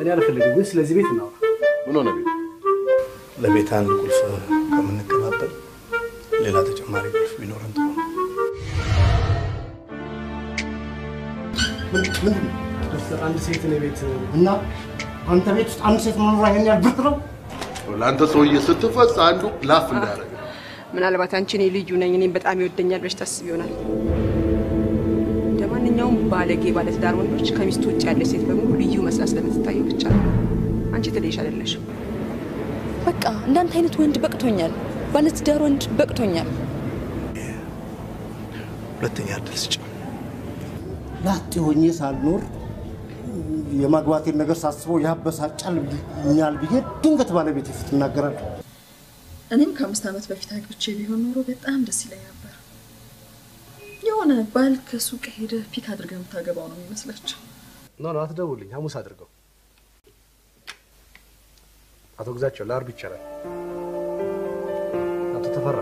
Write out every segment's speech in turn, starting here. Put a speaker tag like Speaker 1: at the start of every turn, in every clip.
Speaker 1: እኔ አልፈልግም፣ ግን ስለዚህ ቤት እናውራ።
Speaker 2: ምን ሆነ ቤት?
Speaker 3: ለቤት አንድ ቁልፍ ከምንቀባበል ሌላ ተጨማሪ ቁልፍ ቢኖረን ጥሩ ነው።
Speaker 1: አንድ ሴት እኔ ቤት
Speaker 4: እና አንተ ቤት ውስጥ አንድ ሴት መኖር ይሄን ያህል ብርቅ ነው?
Speaker 2: ለአንተ ሰውዬ ስትፈጽ አንዱ ላፍ እንዳደረገ
Speaker 5: ምናልባት አንቺ እኔ ልዩ ነኝ እኔም በጣም ይወደኛል ብለሽ ታስብ ይሆናል። ማንኛውም ባለጌ ባለትዳር ወንዶች ከሚስቱ ውጭ ያለች ሴት በሙሉ ልዩ መስላ ስለምትታየው ብቻ ነው። አንቺ ትለይሽ አይደለሽም።
Speaker 6: በቃ እንዳንተ አይነት ወንድ በቅቶኛል። ባለትዳር ወንድ በቅቶኛል።
Speaker 3: ሁለተኛ እድል ስጭ።
Speaker 4: ላጤ ሆኜ ሳልኖር የማግባቴን ነገር ሳስበው ያበሳጫልኛል ብዬ ድንገት ባለቤት ፊት እናገራለሁ።
Speaker 7: እኔም ከአምስት ዓመት በፊት አግብቼ ቢሆን ኖሮ በጣም ደስ ይለኝ ነበር። የሆነ ባል ከሱቅ ሄደ pick አድርገህ የምታገባው ነው የሚመስላቸው።
Speaker 1: No no፣ አትደውልኝ፣ ሐሙስ አድርገው። አቶ ግዛቸው ለአርብ ይቻላል። አቶ ተፈራ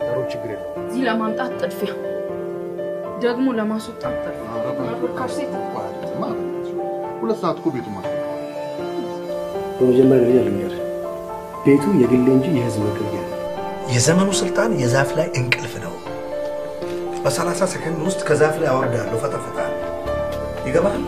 Speaker 1: ለሮብ ችግር የለውም።
Speaker 7: እዚህ ለማምጣት ጥድፊያ፣ ደግሞ ለማስወጣት ጥድፊያ።
Speaker 2: ሁለት ሰዓት እኮ ቤቱ ማለት ነው።
Speaker 1: በመጀመሪያ ደረጃ ልንገርህ፣ ቤቱ የግሌ እንጂ የህዝብ መገልገያ ነው።
Speaker 3: የዘመኑ ስልጣን የዛፍ ላይ እንቅልፍ ነው። በሰላሳ ሰከንድ ውስጥ ከዛፍ ላይ አወርዳለሁ፣ ፈጠፈጣለሁ። ይገባል?